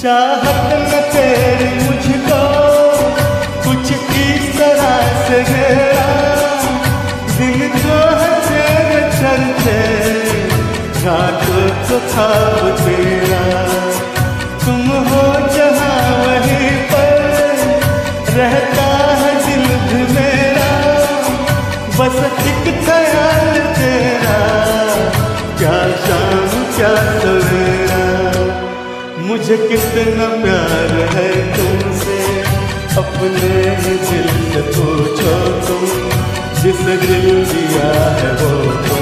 चाहत न तेरी मुझको, कुछ इस तरह से गया दिल को है तेरे चलते रात को खाब तेरा। तुम हो जहाँ वहीं पर रहता है दिल मेरा, बस एक ख्याल मुझे कितना प्यार है तुमसे। अपने दिल से पूछो तुम, जिस दिल दिया है वो